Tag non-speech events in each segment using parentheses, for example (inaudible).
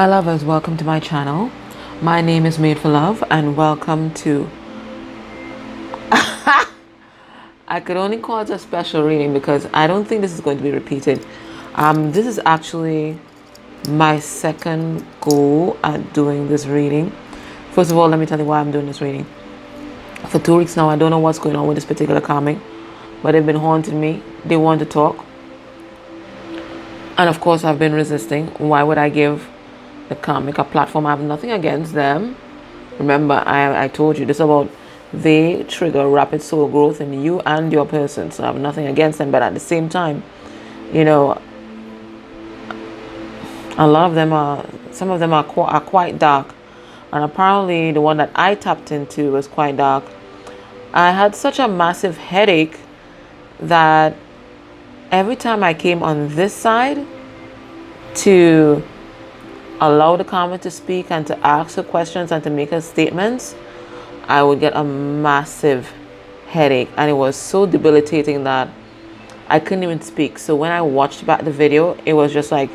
Hi lovers, welcome to my channel. My name is Made for Love and welcome to (laughs) I could only call it a special reading because I don't think this is going to be repeated. Um, this is actually my second go at doing this reading. First of all, let me tell you why I'm doing this reading. For two weeks now, I don't know what's going on with this particular karmic, but they've been haunting me. They want to talk. And of course, I've been resisting. Why would I give the karmic a platform? I have nothing against them. Remember, I, I told you this about they trigger rapid soul growth in you and your person. So I have nothing against them, but at the same time, you know, a lot of them are, some of them are, qu- are quite dark. And apparently, the one that I tapped into was quite dark. I had such a massive headache that every time I came on this side to allow the karmic to speak and to ask her questions and to make her statements, I would get a massive headache. And it was so debilitating that I couldn't even speak. So when I watched back the video, it was just like,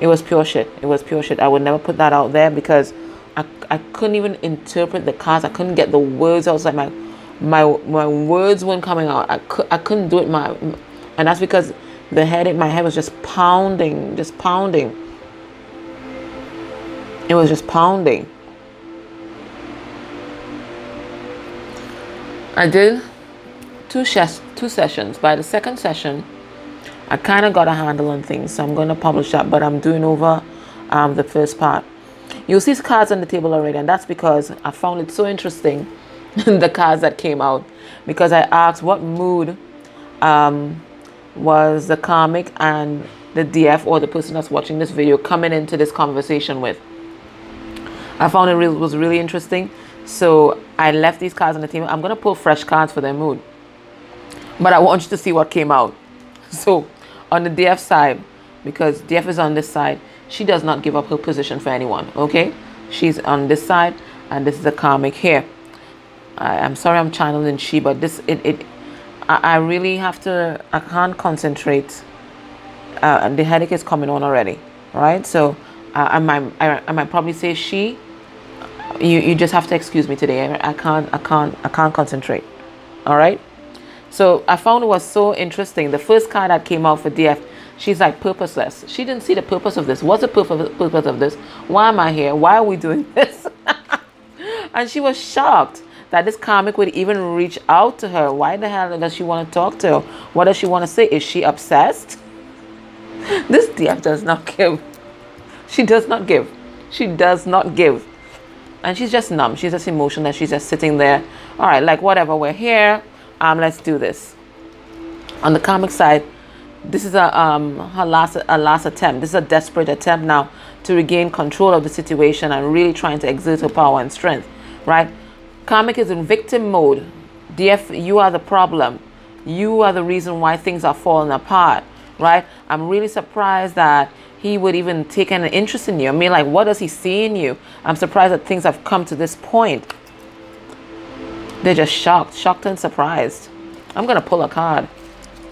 it was pure shit. It was pure shit. I would never put that out there because I, I couldn't even interpret the cards. I couldn't get the words. I was like, my my my words weren't coming out. I, could, I couldn't do it. My and that's because the headache, my head was just pounding, just pounding. It was just pounding. I did two, ses- two sessions. By the second session, I kind of got a handle on things. So I'm going to publish that, but I'm doing over um, the first part. You'll see cards on the table already, and that's because I found it so interesting, (laughs) the cards that came out. Because I asked what mood um, was the karmic and the DF or the person that's watching this video coming into this conversation with. I found it was really interesting. So I left these cards on the table. I'm going to pull fresh cards for their mood. But I want you to see what came out. (laughs) So on the DF side, because DF is on this side, she does not give up her position for anyone. Okay? She's on this side, and this is the karmic here. I, am sorry I'm channeling she, but this, it, it I, I really have to, I can't concentrate. Uh, the headache is coming on already, right? So uh, I, might, I, I might probably say she, you you just have to excuse me today. I, I can't I can't I can't concentrate. All right. So I found it was so interesting. The first card that came out for DF, she's like purposeless. She didn't see the purpose of this. What's the purpose purpose of this? Why am I here? Why are we doing (laughs) this? and she was shocked that this karmic would even reach out to her. Why the hell does she want to talk to her? What does she want to say? Is she obsessed? This DF does not (laughs) give. She does not give. She does not give and she's just numb. She's just emotional. She's just sitting there. All right, like whatever. We're here. Um, let's do this. On the karmic side, this is a um her last a last attempt. This is a desperate attempt now to regain control of the situation and really trying to exert her power and strength. Right? Karmic is in victim mode. DF, you are the problem. You are the reason why things are falling apart. Right? I'm really surprised that he would even take an interest in you. I mean, like, what does he see in you? I'm surprised that things have come to this point. They're just shocked, shocked and surprised. I'm gonna pull a card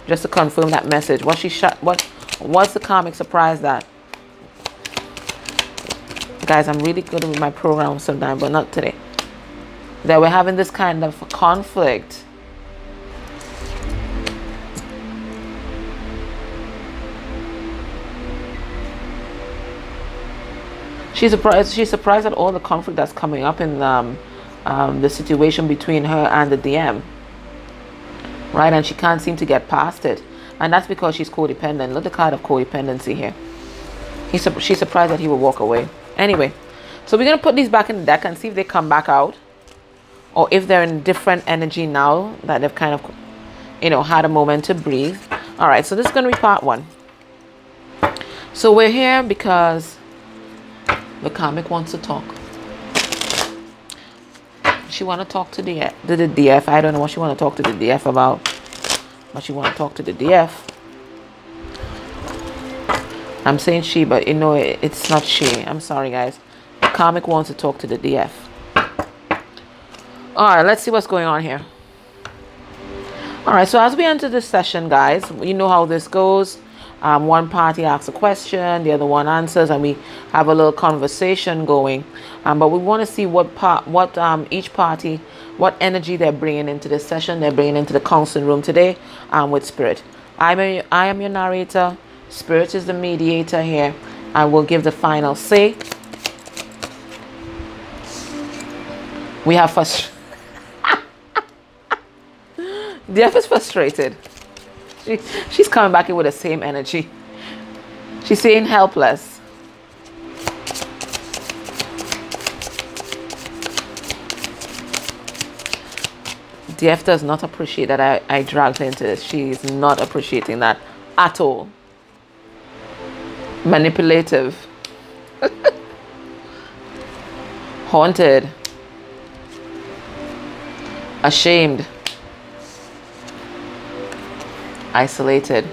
just to confirm that message. What she shot? What? What's the karmic surprise that? Guys, I'm really good with my program sometimes, but not today. That we're having this kind of conflict she's surprised she's surprised at all the conflict that's coming up in um, um, the situation between her and the DM right and she can't seem to get past it. And that's because she's codependent. Look at the card of codependency here. He's, she's surprised that he will walk away. Anyway so we're going to put these back in the deck and see if they come back out or if they're in different energy now that they've kind of you know had a moment to breathe. All right so this is going to be part one. So we're here because the karmic wants to talk. She want to talk to the, the DF. I don't know what she want to talk to the DF about. But she want to talk to the DF. I'm saying she, but you know, it, it's not she. I'm sorry, guys. The karmic wants to talk to the DF. Alright, let's see what's going on here. Alright, so as we enter this session, guys, you know how this goes. Um, one party asks a question, the other one answers, and we have a little conversation going. Um, but we want to see what part, what um, each party, what energy they're bringing into this session. They're bringing into the counseling room today um, with Spirit. I'm a, I am your narrator. Spirit is the mediator here. I will give the final say. We have first. (laughs) the F is frustrated. She, she's coming back in with the same energy. She's saying helpless. DF does not appreciate that I, I dragged her into this. She is not appreciating that at all. Manipulative. (laughs) Haunted. Ashamed isolated.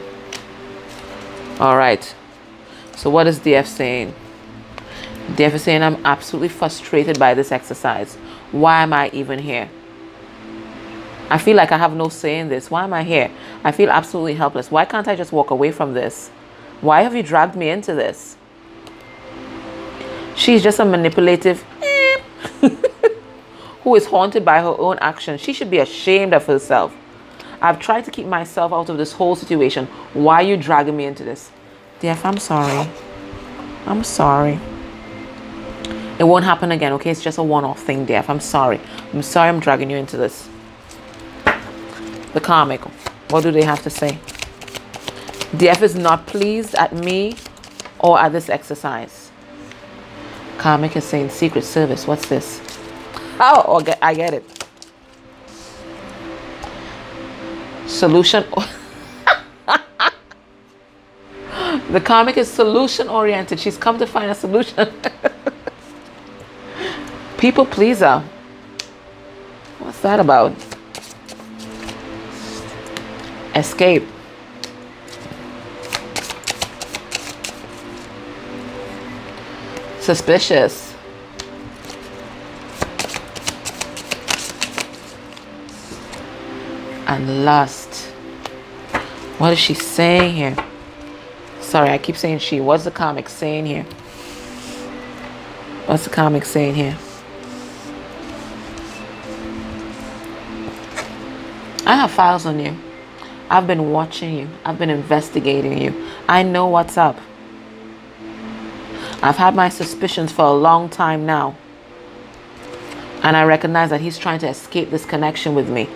All right. So what is DF saying? DF is saying I'm absolutely frustrated by this exercise. Why am I even here? I feel like I have no say in this. Why am I here? I feel absolutely helpless. Why can't I just walk away from this? Why have you dragged me into this? She's just a manipulative (laughs) who is haunted by her own actions. She should be ashamed of herself. I've tried to keep myself out of this whole situation. Why are you dragging me into this? Def, I'm sorry. I'm sorry. It won't happen again, okay? It's just a one-off thing, Def. I'm sorry. I'm sorry I'm dragging you into this. The karmic. What do they have to say? Def is not pleased at me or at this exercise. Karmic is saying secret service. What's this? Oh, I get it. Solution (laughs) the karmic is solution oriented. She's come to find a solution. (laughs) People pleaser. What's that about? Escape. Suspicious. And lust. What is she saying here? Sorry, I keep saying she. What's the karmic saying here? What's the karmic saying here? I have files on you. I've been watching you. I've been investigating you. I know what's up. I've had my suspicions for a long time now. And I recognize that he's trying to escape this connection with me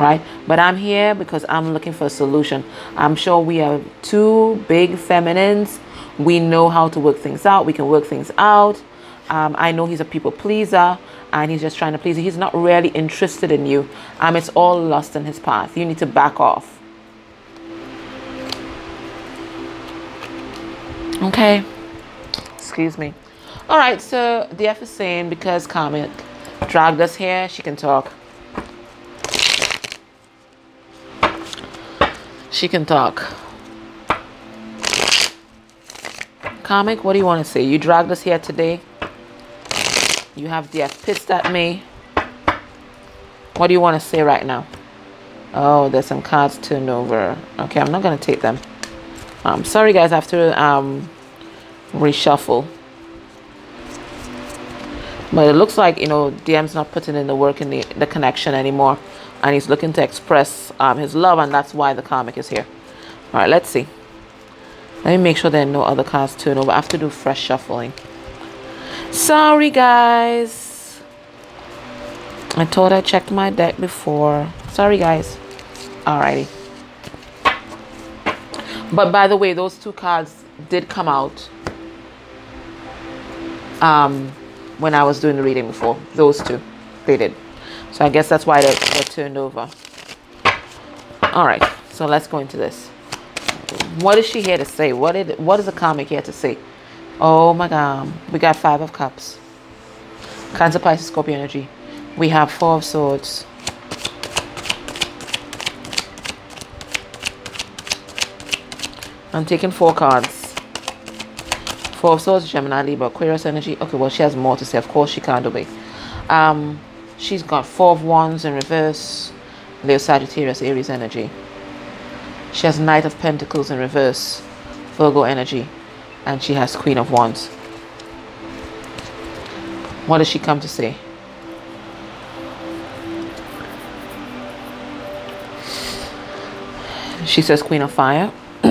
right? But I'm here because I'm looking for a solution. I'm sure we are two big feminines. We know how to work things out. We can work things out. Um, I know he's a people pleaser and he's just trying to please you. He's not really interested in you. Um, it's all lost in his path. You need to back off. Okay. Excuse me. All right, so the F is saying because Karmic dragged us here, she can talk. She can talk. Karmic, what do you want to say? You dragged us here today. You have DF pissed at me. What do you want to say right now? Oh, there's some cards turned over. Okay, I'm not going to take them. Um, sorry, guys. I have to um, reshuffle. But it looks like, you know, DM's not putting in the work in the, the connection anymore and he's looking to express um, his love and that's why the karmic is here. All right let's see. Let me make sure there are no other cards turn over i have to do fresh shuffling. Sorry guys. I thought i checked my deck before. Sorry guys. Alrighty. But by the way those two cards did come out um when i was doing the reading before. Those two. They did so I guess that's why they're, they're turned over. All right, so let's go into this. What is she here to say? What did what is the karmic here to say? Oh my God, we got five of cups. Cancer, Pisces, Scorpio energy. We have four of swords. I'm taking four cards. Four of Swords, Gemini, Libra, Aquarius energy. Okay, well, she has more to say. Of course, she can't obey. Um, She's got four of wands in reverse. Leo Sagittarius Aries energy. She has Knight of Pentacles in reverse, Virgo energy, and she has Queen of Wands. What does she come to say? She says Queen of Fire. (clears throat)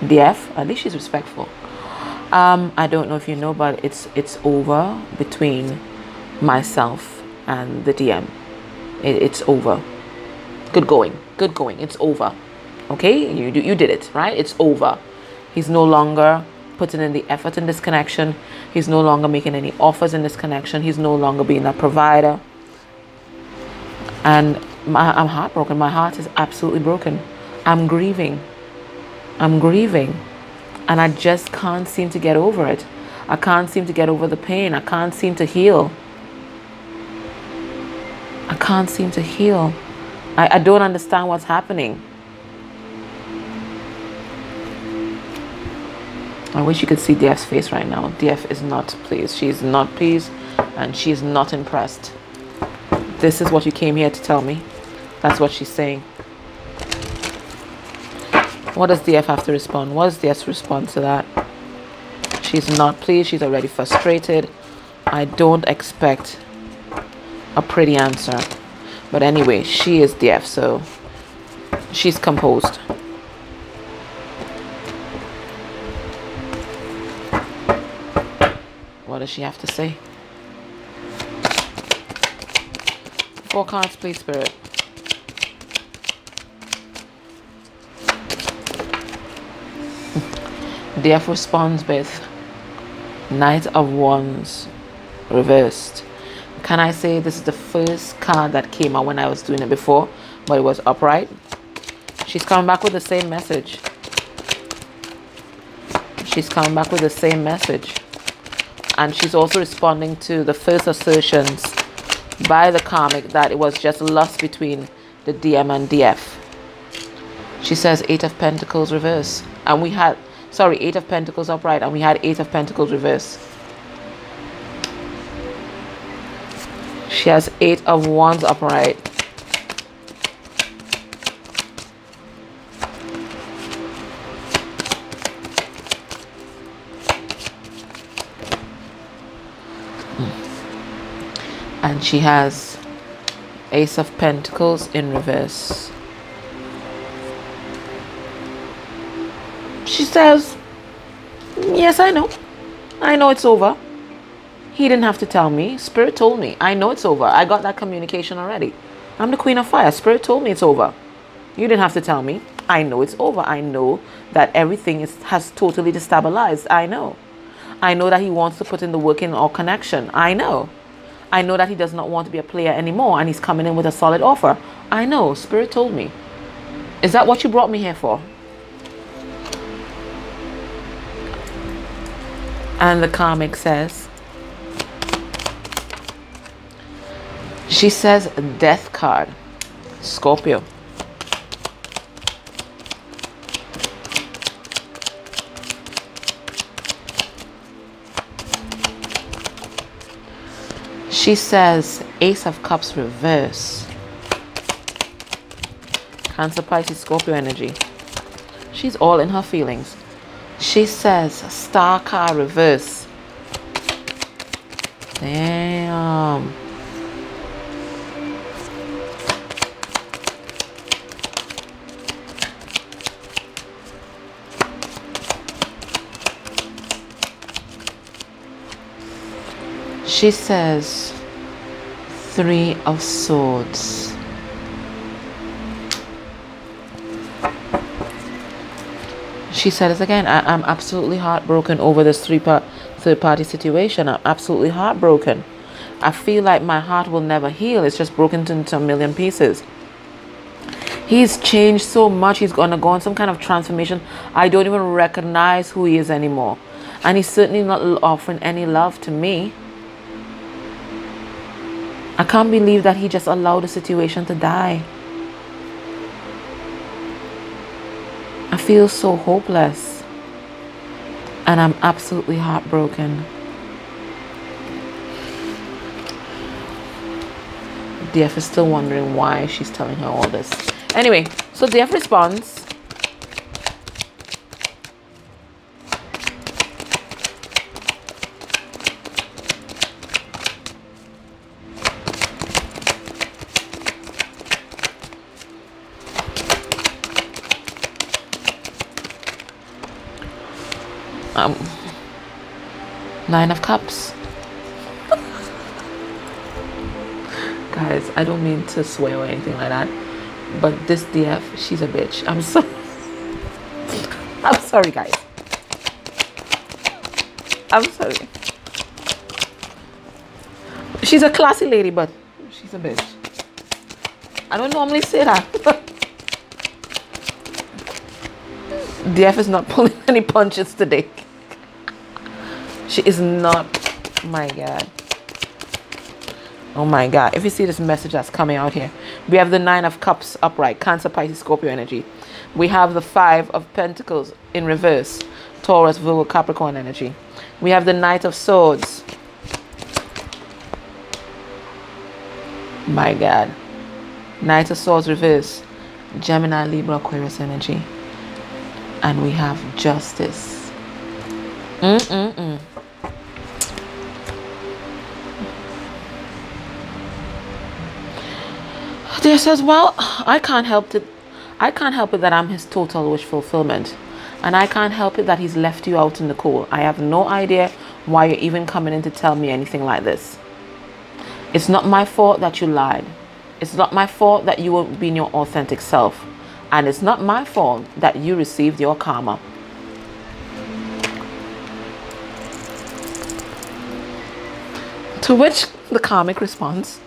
DF. At least she's respectful. Um, I don't know if you know, but it's it's over between myself and the DM. It, it's over. Good going. Good going. It's over. Okay, you you did it right. It's over. He's no longer putting in the effort in this connection. He's no longer making any offers in this connection. He's no longer being a provider. And my, I'm heartbroken. My heart is absolutely broken. I'm grieving. I'm grieving. And I just can't seem to get over it. I can't seem to get over the pain. I can't seem to heal. I can't seem to heal. I, I don't understand what's happening. I wish you could see DF's face right now. DF is not pleased. She's not pleased and she's not impressed. This is what you came here to tell me. That's what she's saying. What does DF have to respond? What does DF's response to that? She's not pleased. She's already frustrated. I don't expect a pretty answer. But anyway, she is deaf, so she's composed. What does she have to say? Four cards, please, Spirit. DF responds with Knight of Wands reversed. Can I say this is the first card that came out when I was doing it before, but it was upright? She's coming back with the same message. She's coming back with the same message. And she's also responding to the first assertions by the karmic that it was just lust between the DM and DF. She says Eight of Pentacles reverse. And we had sorry, Eight of Pentacles upright, and we had Eight of Pentacles reverse. She has Eight of Wands upright. And she has Ace of Pentacles in reverse. She says, Yes, I know. I know it's over. He didn't have to tell me. Spirit told me. I know it's over. I got that communication already. I'm the queen of fire. Spirit told me it's over. You didn't have to tell me. I know it's over. I know that everything is, has totally destabilized. I know. I know that he wants to put in the work in our connection. I know. I know that he does not want to be a player anymore and he's coming in with a solid offer. I know. Spirit told me. Is that what you brought me here for? And the karmic says, she says death card, Scorpio. She says Ace of Cups reverse. Cancer, Pisces, Scorpio energy. She's all in her feelings. She says star car reverse. Damn. She says three of swords. she it again. I, am absolutely heartbroken over this three part third party situation. I'm absolutely heartbroken. I feel like my heart will never heal. It's just broken into a million pieces. He's changed so much. He's gonna go on some kind of transformation. I don't even recognize who he is anymore. And he's certainly not offering any love to me. I can't believe that he just allowed the situation to die. I feel so hopeless. And I'm absolutely heartbroken. DF is still wondering why she's telling her all this. Anyway, So DF response. Nine of cups. Guys, I don't mean to swear or anything like that, but this DF, she's a bitch. I'm so I'm sorry, guys. I'm sorry. She's a classy lady, but she's a bitch. I don't normally say that. (laughs) DF is not pulling (laughs) any punches today. She is not. Oh my God. Oh my God. If you see this message that's coming out here, we have the Nine of Cups upright, Cancer, Pisces, Scorpio energy. We have the Five of Pentacles in reverse, Taurus, Virgo, Capricorn energy. We have the Knight of Swords. My God. Knight of Swords reverse, Gemini, Libra, Aquarius energy. And we have Justice. Mm-mm-mm. There says, well, I can't help it. I can't help it that I'm his total wish fulfillment. And I can't help it that he's left you out in the cold. I have no idea why you're even coming in to tell me anything like this. It's not my fault that you lied. It's not my fault that you weren't being your authentic self. And it's not my fault that you received your karma. To which the karmic response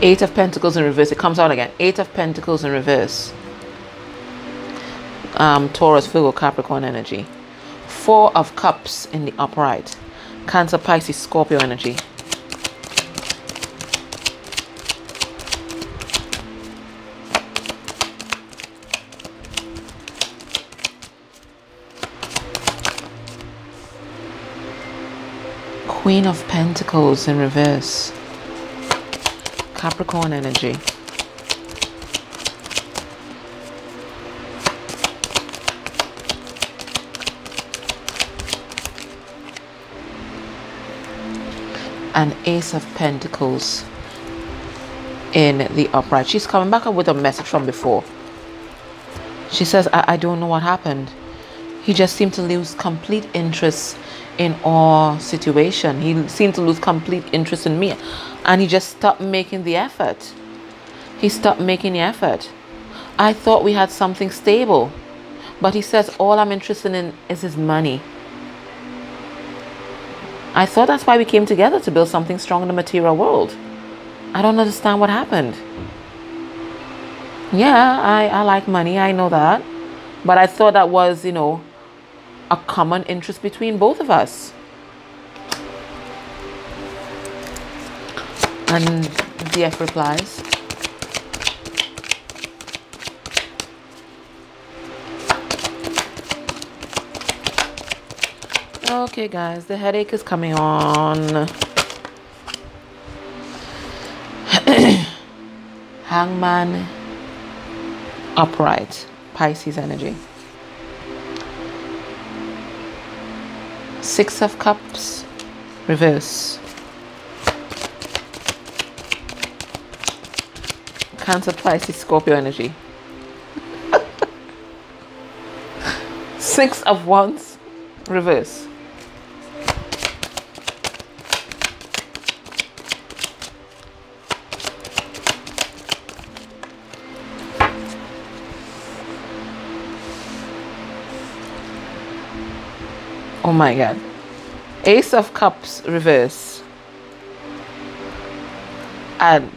Eight of Pentacles in reverse. It comes out again. Eight of Pentacles in reverse. Um, Taurus, Virgo, Capricorn energy. Four of Cups in the upright. Cancer, Pisces, Scorpio energy. Queen of Pentacles in reverse. Capricorn energy. An Ace of Pentacles in the upright. She's coming back up with a message from before. She says, I, I don't know what happened. He just seemed to lose complete interest in our situation. He seemed to lose complete interest in me and he just stopped making the effort. He stopped making the effort. I thought we had something stable, but he says all I'm interested in is his money. I thought that's why we came together to build something strong in the material world. I don't understand what happened. Yeah, I, I like money, I know that. But I thought that was, you know, a common interest between both of us. And DF replies. Okay, guys, the headache is coming on. (coughs) Hangman upright, Pisces energy. Six of Cups, reverse. Cancer, Pisces, Scorpio energy. (laughs) Six of Wands, reverse. Oh my god. Ace of Cups, reverse. And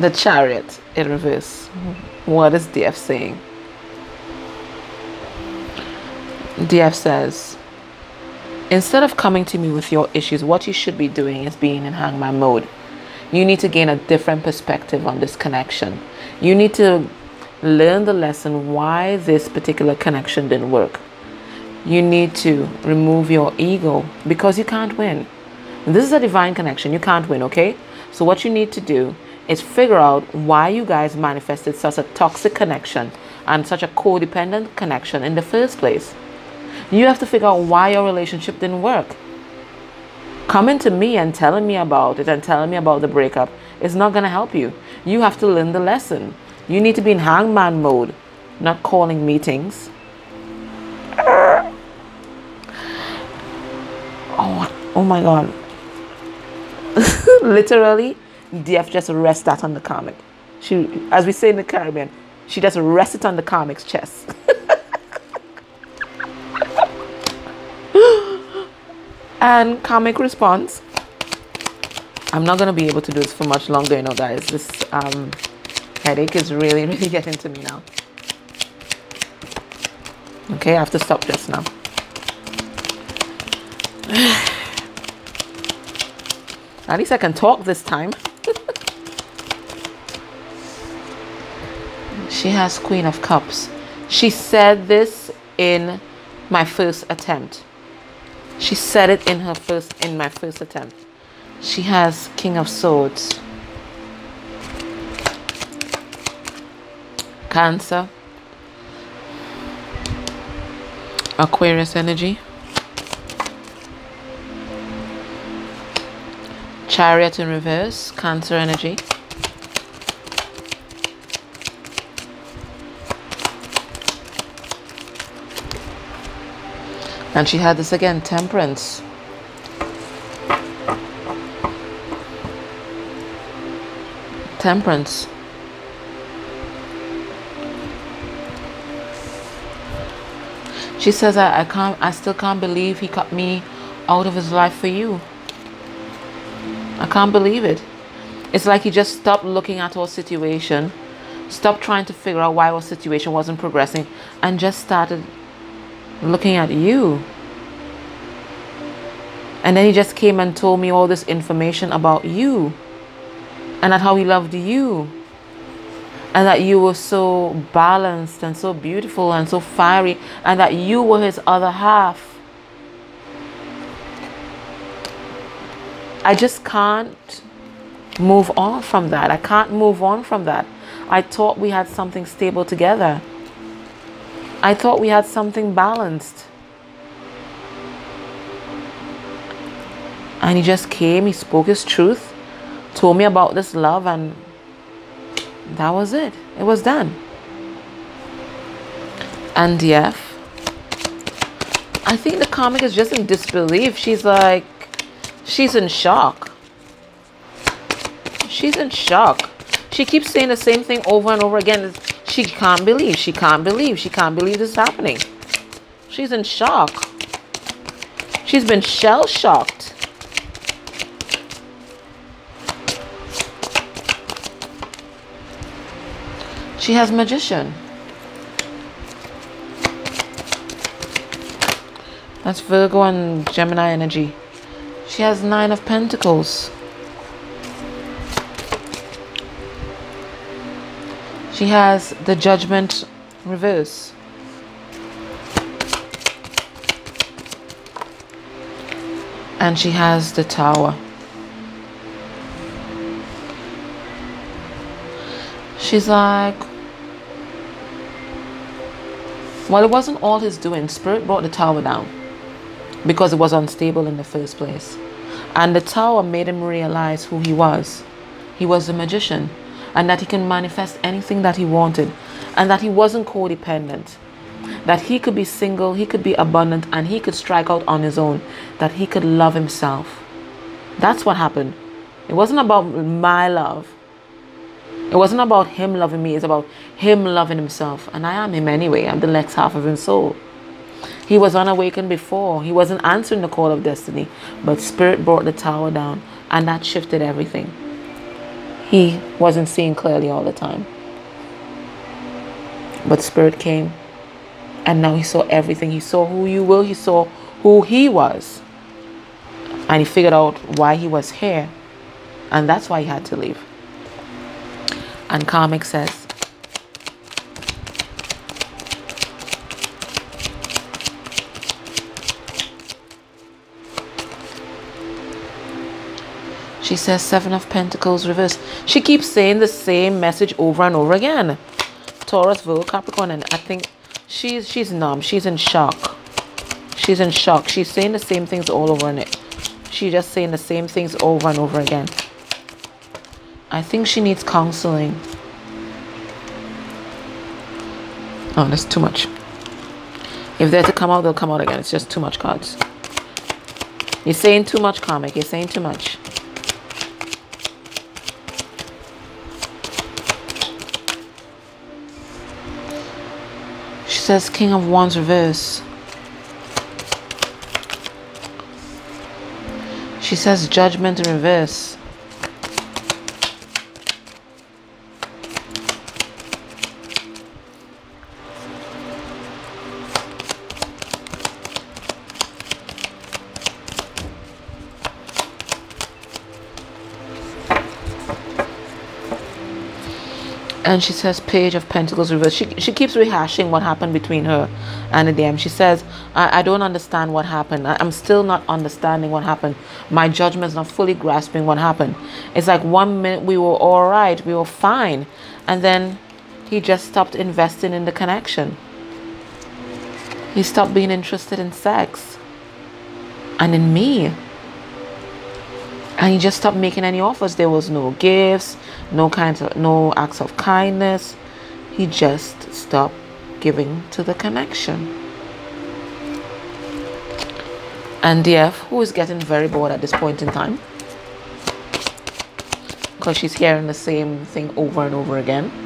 the chariot in reverse. What is DF saying? DF says, instead of coming to me with your issues, what you should be doing is being in hangman mode. You need to gain a different perspective on this connection. You need to learn the lesson why this particular connection didn't work. you need to remove your ego because you can't win. This is a divine connection. You can't win, okay? So, what you need to do is figure out why you guys manifested such a toxic connection and such a codependent connection in the first place. You have to figure out why your relationship didn't work. Coming to me and telling me about it and telling me about the breakup is not going to help you. You have to learn the lesson. You need to be in hangman mode, not calling meetings. Oh, oh my God. (laughs) Literally, DF just rests that on the karmic. She, as we say in the Caribbean, she just rests it on the karmic's chest. (laughs) and karmic response. I'm not gonna be able to do this for much longer, you know, guys. This um, headache is really, (laughs) really getting to me now. Okay, I have to stop just now. (sighs) At least I can talk this time. She has Queen of Cups. She said this in my first attempt. She said it in her first in my first attempt. She has King of Swords. Cancer. Aquarius energy. Chariot in reverse, Cancer energy. And she had this again, Temperance. Temperance. She says, I, I can't I still can't believe he cut me out of his life for you. I can't believe it. It's like he just stopped looking at our situation, stopped trying to figure out why our situation wasn't progressing, and just started looking at you. And then he just came and told me all this information about you and that how he loved you and that you were so balanced and so beautiful and so fiery and that you were his other half. I just can't move on from that. I can't move on from that. I thought we had something stable together. I thought we had something balanced. And he just came, he spoke his truth, told me about this love, and that was it. It was done. And DF, I think the karmic is just in disbelief. She's like, She's in shock. She's in shock. She keeps saying the same thing over and over again. She can't believe. She can't believe. She can't believe this is happening. She's in shock. She's been shell shocked. She has magician. That's Virgo and Gemini energy. She has Nine of Pentacles. She has the Judgment reverse. And she has the Tower. She's like, well, it wasn't all his doing. Spirit brought the tower down because it was unstable in the first place. And the tower made him realize who he was. He was a magician and that he can manifest anything that he wanted and that he wasn't codependent. That he could be single, he could be abundant, and he could strike out on his own. That he could love himself. That's what happened. It wasn't about my love. It wasn't about him loving me. It's about him loving himself. And I am him anyway. I'm the next half of his soul. He was unawakened before. He wasn't answering the call of destiny. But Spirit brought the tower down and that shifted everything. He wasn't seeing clearly all the time. But Spirit came and now he saw everything. He saw who you were, he saw who he was. And he figured out why he was here. And that's why he had to leave. And Karmic says, She says Seven of Pentacles reverse. She keeps saying the same message over and over again. Taurus, Virgo, Capricorn, and I think she's she's numb. She's in shock. She's in shock. She's saying the same things all over and it. She's just saying the same things over and over again. I think she needs counseling. Oh, that's too much. If they're to come out, they'll come out again. It's just too much cards. You're saying too much, karmic. You're saying too much. Says King of Wands reverse. She says judgment in reverse. And she says page of pentacles reverse she, she keeps rehashing what happened between her and DM she says I, I don't understand what happened. I, am still not understanding what happened. My judgment is not fully grasping what happened. It's like one minute we were all right we were fine and then he just stopped investing in the connection. He stopped being interested in sex and in me and he just stopped making any offers. There was no gifts no kinds of no acts of kindness. He just stopped giving to the connection. And DF who is getting very bored at this point in time? Because she's hearing the same thing over and over again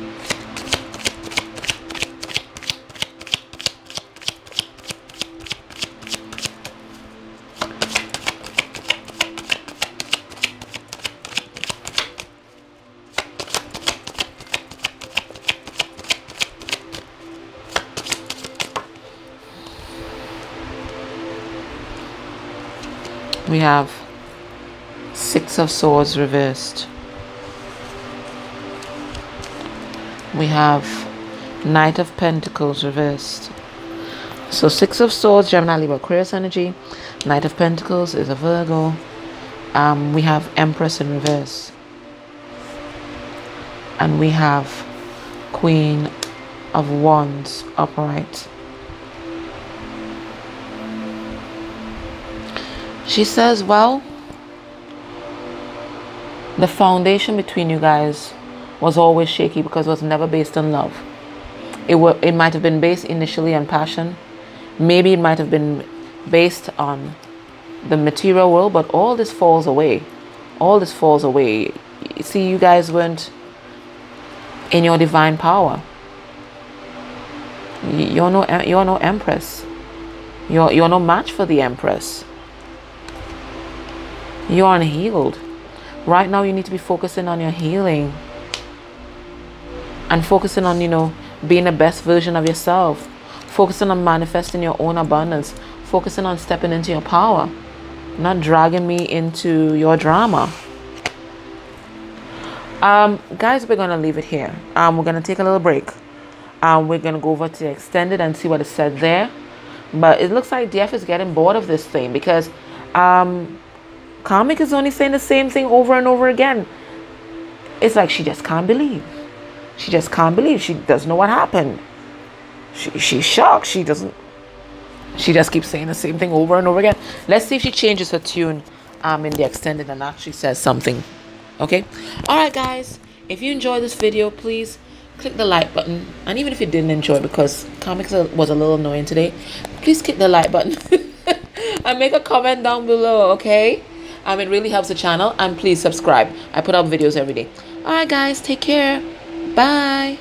have six of swords reversed. We have knight of pentacles reversed. So six of swords gemini libra aquarius energy. Knight of pentacles is a virgo. Um, we have empress in reverse. And we have queen of wands upright She says, Well, the foundation between you guys was always shaky because it was never based on love. It, were, it might have been based initially on passion. Maybe it might have been based on the material world, but all this falls away. All this falls away. See, you guys weren't in your divine power. You're no, you're no empress. You're, you're no match for the empress. You're unhealed. Right now, you need to be focusing on your healing and focusing on, you know, being the best version of yourself, focusing on manifesting your own abundance, focusing on stepping into your power, not dragging me into your drama. Um, guys, we're gonna leave it here. Um, we're gonna take a little break. Um, we're gonna go over to the extended and see what it said there. But it looks like DF is getting bored of this thing because um, Karmic is only saying the same thing over and over again. It's like she just can't believe. She just can't believe. She doesn't know what happened. She, she's shocked. She doesn't. She just keeps saying the same thing over and over again. Let's see if she changes her tune um, in the extended and actually says something. Okay? Alright, guys. If you enjoyed this video, please click the like button. And even if you didn't enjoy because karmics was a little annoying today, please click the like button. (laughs) and make a comment down below, okay? Um, it really helps the channel. And please subscribe. I put up videos every day. Alright guys, take care. Bye.